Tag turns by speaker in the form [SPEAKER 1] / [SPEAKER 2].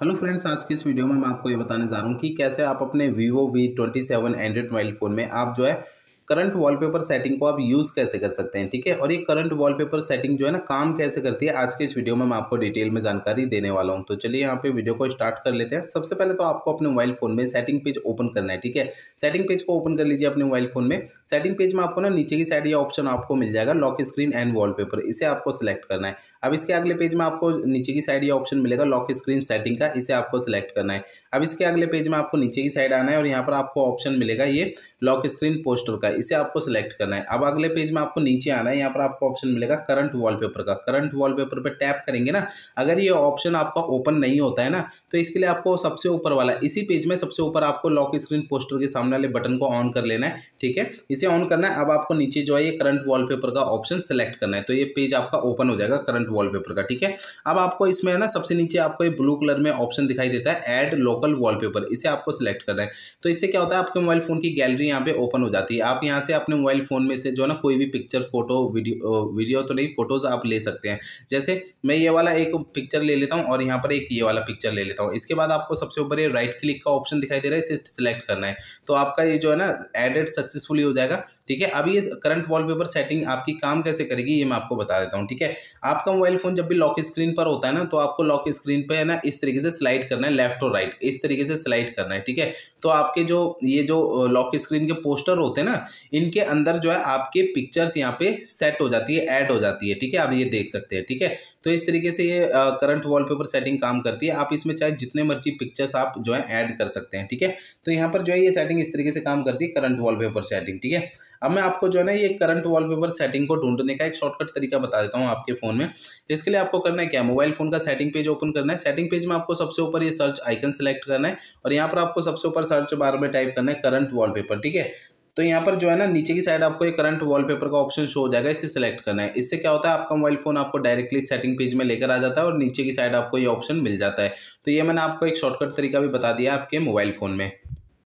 [SPEAKER 1] Hello friends आज की इस वीडियो में मैं आपको ये बताने जा रहा हूँ कि कैसे आप अपने Vivo V twenty seven Android mobile phone में आप जो है करंट वॉलपेपर सेटिंग को आप यूज़ कैसे कर सकते हैं, ठीक है? और ये करंट वॉलपेपर सेटिंग जो है ना, काम कैसे करती है, आज के इस वीडियो में मैं आपको डिटेल में जानकारी देने वाला हूँ। तो चलिए यहाँ पे वीडियो को स्टार्ट कर लेते हैं। सबसे पहले तो आपको अपने मोबाइल फ़ोन में सेटिंग पेज ओपन करना है, ठीक है? सेटिंग पेज को ओपन कर लीजिए अपने मोबाइल फ़ोन में। सेटिंग पेज में आपको ना नीचे की साइड ये ऑप्शन आपको मिल जाएगा, लॉक स्क्रीन एंड वॉलपेपर, इसे आपको सिलेक्ट करना है। अब इसके अगले पेज में आपको नीचे की साइड ये ऑप्शन मिलेगा, लॉक स्क्रीन सेटिंग का, इसे आपको सिलेक्ट करना है। अब इसके अगले पेज में आपको नीचे की साइड आना है और यहाँ पर आपको ऑप्शन मिलेगा ये लॉक स्क्रीन पोस्टर का। इसे आपको सिलेक्ट करना है। अब अगले पेज में आपको नीचे आना है। यहाँ पर आपको ऑप्शन मिलेगा करंट वॉलपेपर का। करंट वॉलपेपर पर टैप करेंगे ना, अगर ये ऑप्शन आपका ओपन नहीं होता है ना तो इसके लिए आपको सबसे ऊपर वाला, इसी पेज में सबसे ऊपर आपको लॉक स्क्रीन पोस्टर के सामने वाले बटन को ऑन कर लेना है, ठीक है? इसे ऑन करना है। अब आपको नीचे जो है ये करंट वॉलपेपर का ऑप्शन सेलेक्ट करना है। तो ये पेज आपका ओपन हो जाएगा करंट वॉलपेपर का, ठीक है? अब आपको इसमें है ना, सबसे नीचे आपको ये ब्लू कलर में ऑप्शन दिखाई देता है एड लोकल वॉलपेपर इसे आपको सिलेक्ट करना है। तो इससे क्या होता है, आपके मोबाइल फ़ोन की गैलरी यहाँ पे ओपन हो जाती है। आप यहाँ से अपने मोबाइल फ़ोन में से जो है ना कोई भी पिक्चर, फ़ोटो, वीडियो वीडियो तो नहीं, फ़ोटोज़ आप ले सकते हैं। जैसे मैं ये वाला एक पिक्चर ले लेता हूँ और यहाँ पर एक ये वाला पिक्चर ले लेता हूँ। इसके बाद आपको सबसे ऊपर ये राइट क्लिक का ऑप्शन दिखाई दे रहा है, इसे सिलेक्ट करना है। तो आपका ये जो है ना एडेड सक्सेसफुली हो जाएगा। ठीक है, अभी ये करंट वॉलपेपर सेटिंग आपकी काम कैसे करेगी, ये मैं आपको बता देता हूँ। ठीक है, आपका मोबाइल फ़ोन जब भी लॉक स्क्रीन पर होता है ना तो आपको लॉक स्क्रीन पर है ना, इस तरीके से स्लाइड करना है लेफ़्ट और राइट इस तरीके से स्लाइड करना है। ठीक है तो आपके जो ये जो लॉक स्क्रीन के पोस्टर होते हैं ना इनके अंदर जो है आपके पिक्चर्स यहाँ पे सेट हो जाती है ऐड हो जाती है, ठीक है? आप ये देख सकते हैं, ठीक है? तो इस तरीके से ये करंट वॉलपेपर सेटिंग काम करती है। आप इसमें चाहे जितने मर्ज़ी पिक्चर्स आप जो है ऐड कर सकते हैं, ठीक है? तो यहाँ पर जो है ये सेटिंग इस तरीके से काम करती है करंट वॉलपेपर सेटिंग ठीक है? अब मैं आपको जो है ना ये करंट वॉलपेपर सेटिंग को ढूँढने का एक शॉर्टकट तरीका बता देता हूँ आपके फ़ोन में। इसके लिए आपको करना है क्या? मोबाइल फ़ोन का सेटिंग पेज ओपन करना है। सेटिंग पेज में आपको सबसे ऊपर ये सर्च आइकन सेलेक्ट करना है और यहाँ पर आपको सबसे ऊपर सर्च बार में टाइप करना है करंट वॉलपेपर ठीक है? तो यहाँ पर जो है ना, नीचे की साइड आपको एक करंट वॉलपेपर का ऑप्शन शो हो जाएगा, इसे सेलेक्ट करना है। इससे क्या होता है, आपका मोबाइल फ़ोन आपको डायरेक्टली सेटिंग पेज में लेकर आ जाता है और नीचे की साइड आपको ये ऑप्शन मिल जाता है। तो ये मैंने आपको एक शॉर्टकट तरीका भी बता दिया आपके मोबाइल फ़ोन में।